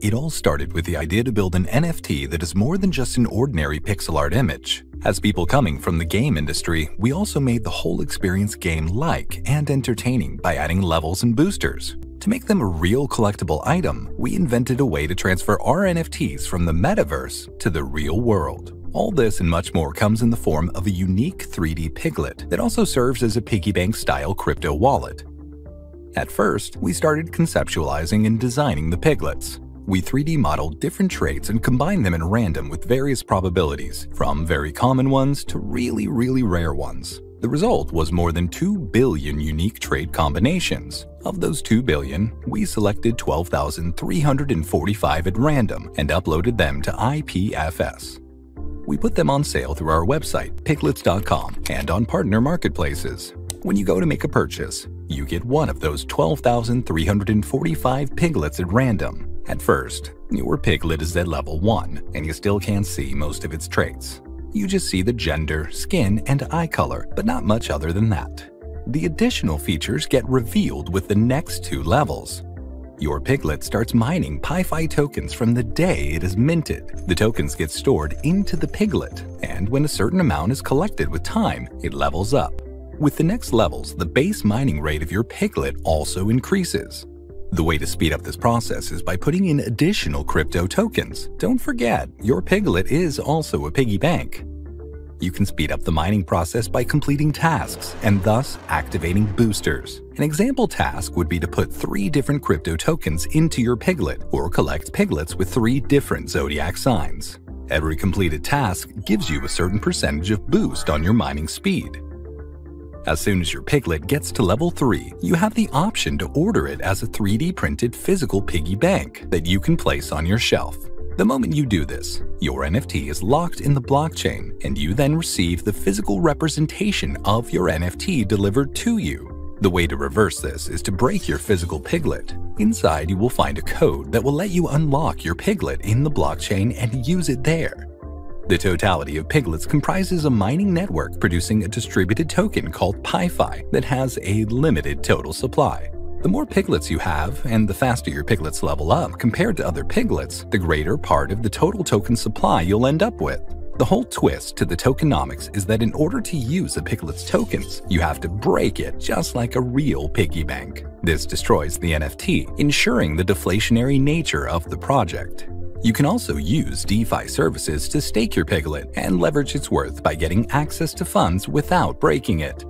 It all started with the idea to build an NFT that is more than just an ordinary pixel art image. As people coming from the game industry, we also made the whole experience game-like and entertaining by adding levels and boosters. To make them a real collectible item, we invented a way to transfer our NFTs from the metaverse to the real world. All this and much more comes in the form of a unique 3D piglet that also serves as a piggy bank style crypto wallet. At first, we started conceptualizing and designing the piglets. We 3D modeled different traits and combined them in random with various probabilities, from very common ones to really, really rare ones. The result was more than 2 billion unique trait combinations. Of those 2 billion, we selected 12,345 at random and uploaded them to IPFS. We put them on sale through our website, pigletz.com, and on partner marketplaces. When you go to make a purchase, you get one of those 12,345 piglets at random. At first, your piglet is at level 1, and you still can't see most of its traits. You just see the gender, skin, and eye color, but not much other than that. The additional features get revealed with the next two levels. Your piglet starts mining PiFi tokens from the day it is minted. The tokens get stored into the piglet, and when a certain amount is collected with time, it levels up. With the next levels, the base mining rate of your piglet also increases. The way to speed up this process is by putting in additional crypto tokens. Don't forget, your piglet is also a piggy bank. You can speed up the mining process by completing tasks and thus activating boosters. An example task would be to put three different crypto tokens into your piglet or collect piglets with three different zodiac signs. Every completed task gives you a certain percentage of boost on your mining speed. As soon as your piglet gets to level 3, you have the option to order it as a 3D printed physical piggy bank that you can place on your shelf. The moment you do this, your NFT is locked in the blockchain and you then receive the physical representation of your NFT delivered to you. The way to reverse this is to break your physical piglet. Inside, you will find a code that will let you unlock your piglet in the blockchain and use it there. The totality of piglets comprises a mining network producing a distributed token called PiFi that has a limited total supply. The more piglets you have, and the faster your piglets level up compared to other piglets, the greater part of the total token supply you'll end up with. The whole twist to the tokenomics is that in order to use a piglet's tokens, you have to break it just like a real piggy bank. This destroys the NFT, ensuring the deflationary nature of the project. You can also use DeFi services to stake your Piglet and leverage its worth by getting access to funds without breaking it.